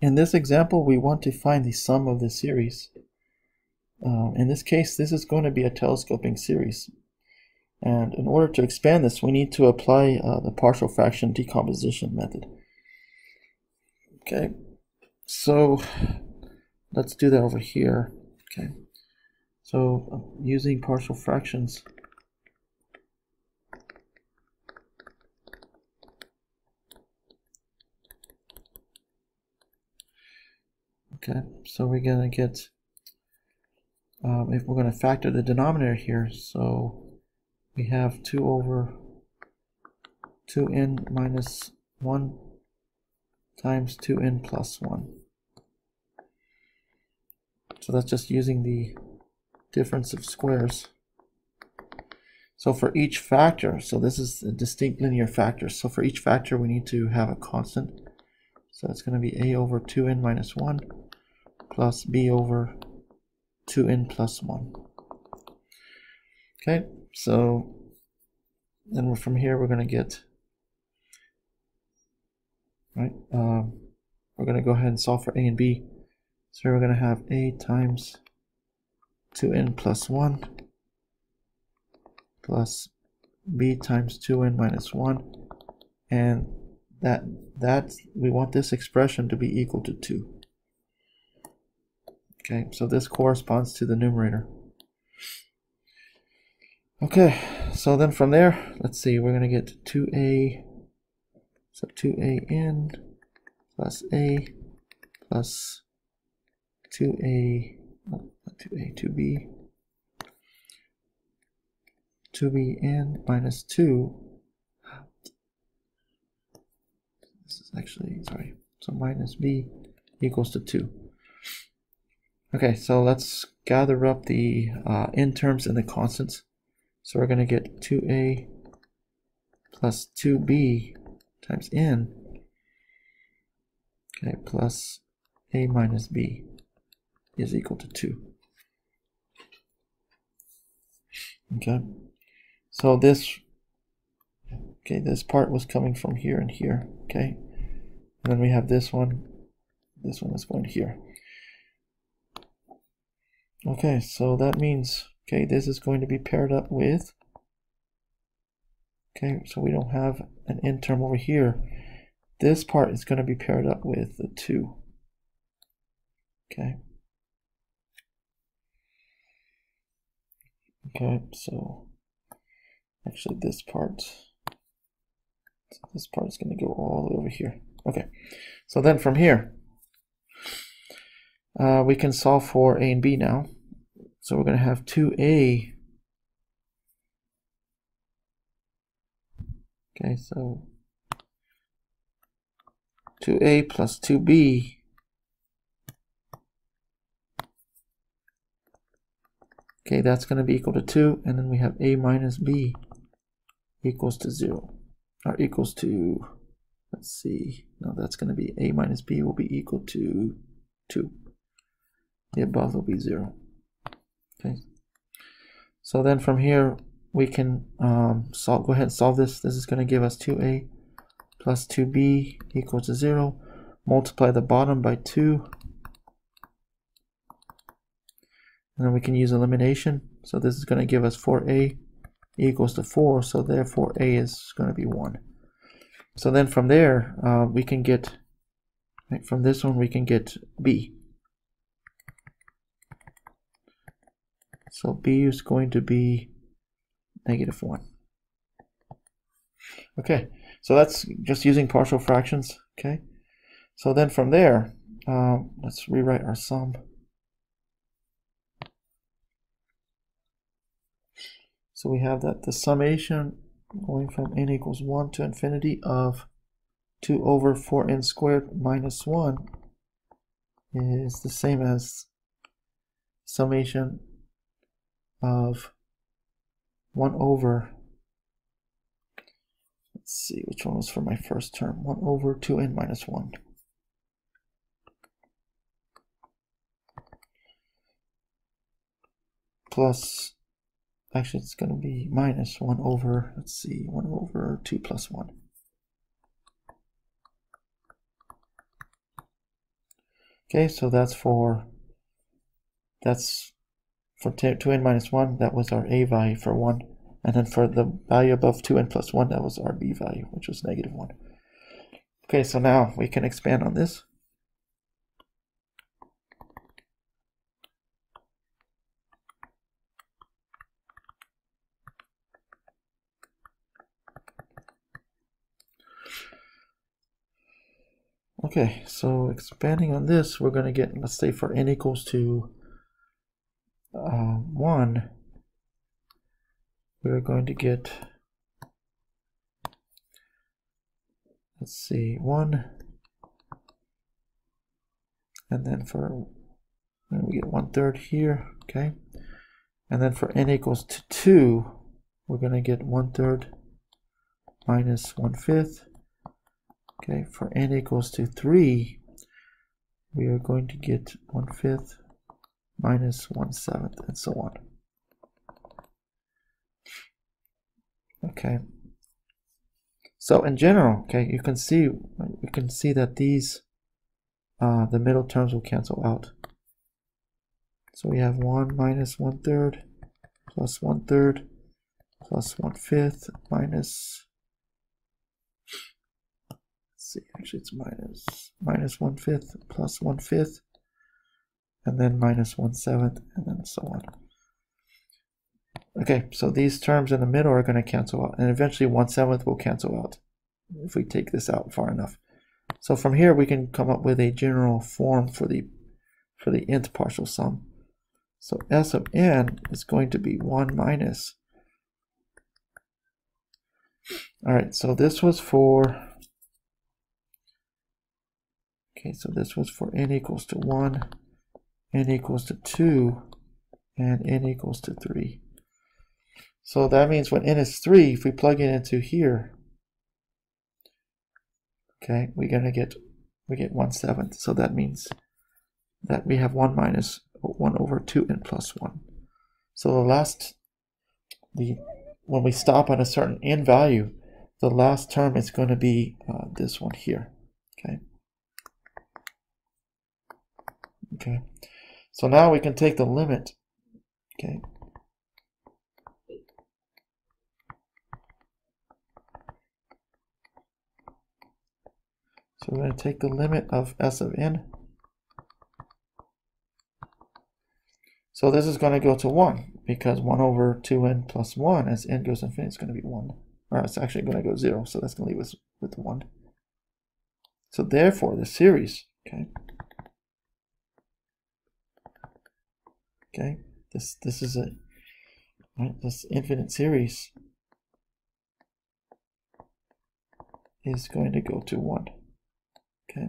in this example, we want to find the sum of the series. Uh, in this case, this is going to be a telescoping series. And in order to expand this, we need to apply uh, the partial fraction decomposition method. Okay, so let's do that over here. Okay, so uh, using partial fractions, Okay, so we're gonna get, um, if we're gonna factor the denominator here, so we have 2 over 2n minus 1 times 2n plus 1. So that's just using the difference of squares. So for each factor, so this is a distinct linear factor. So for each factor, we need to have a constant. So it's going to be a over 2n minus 1 plus b over 2n plus 1. Okay, so then from here we're going to get, right, um, we're going to go ahead and solve for a and b. So we're going to have a times 2n plus 1 plus b times 2n minus 1 and that that we want this expression to be equal to 2 Okay, so this corresponds to the numerator. Okay, so then from there, let's see, we're going to get 2a, so 2an plus a plus 2a, 2a, 2b, 2bn minus 2. This is actually, sorry, so minus b equals to 2. Okay, so let's gather up the uh, terms and the constants. So we're going to get 2a plus 2b times n, okay, plus a minus b is equal to 2. Okay, so this, okay, this part was coming from here and here, okay, and then we have this one, this one is going here. Okay, so that means, okay, this is going to be paired up with, okay, so we don't have an n term over here. This part is going to be paired up with the 2. Okay. Okay, so actually this part, this part is going to go all the way over here. Okay, so then from here, uh, we can solve for a and b now. So we're going to have 2a. Okay, so 2a plus 2b Okay, that's going to be equal to 2, and then we have a minus b equals to 0, or equals to, let's see, no, that's going to be a minus b will be equal to 2 the above will be 0. Okay. So then from here, we can um, solve, go ahead and solve this. This is going to give us 2a plus 2b equals to 0. Multiply the bottom by 2. And then we can use elimination. So this is going to give us 4a equals to 4. So therefore a is going to be 1. So then from there, uh, we can get, right, from this one, we can get b. So b is going to be negative 1. Okay, so that's just using partial fractions. Okay, so then from there, um, let's rewrite our sum. So we have that the summation going from n equals 1 to infinity of 2 over 4n squared minus 1 is the same as summation of 1 over, let's see, which one was for my first term? 1 over 2n minus 1. Plus, actually it's going to be minus 1 over, let's see, 1 over 2 plus 1. Okay, so that's for that's for 2n minus 1, that was our a value for 1. And then for the value above 2n plus 1, that was our b value, which was negative 1. Okay, so now we can expand on this. Okay, so expanding on this, we're going to get, let's say for n equals to 1, we're going to get, let's see, 1, and then for, we get 1 third here, okay, and then for n equals to 2, we're going to get 1 third minus 1 fifth, Okay, for n equals to 3, we are going to get 1 fifth minus 1 seventh, and so on. Okay. So in general, okay, you can see you can see that these uh, the middle terms will cancel out. So we have 1 minus 1 third plus 1 third plus 1 fifth minus see, actually it's minus, minus one fifth plus one fifth, and then minus one seventh, and then so on. Okay, so these terms in the middle are going to cancel out, and eventually one seventh will cancel out if we take this out far enough. So from here we can come up with a general form for the for the nth partial sum. So S of n is going to be 1 minus. All right, so this was for Okay, so this was for n equals to 1, n equals to 2, and n equals to 3. So that means when n is 3, if we plug it into here, okay, we're going to get, we get 1 seventh. So that means that we have 1 minus 1 over 2n plus 1. So the last, the when we stop at a certain n value, the last term is going to be uh, this one here, okay? Okay, so now we can take the limit. Okay. So we're going to take the limit of s of n. So this is going to go to 1 because 1 over 2n plus 1 as n goes infinity is going to be 1. Or it's actually going to go 0, so that's going to leave us with 1. So therefore, the series, okay, Okay, this this is a right, this infinite series is going to go to one. Okay.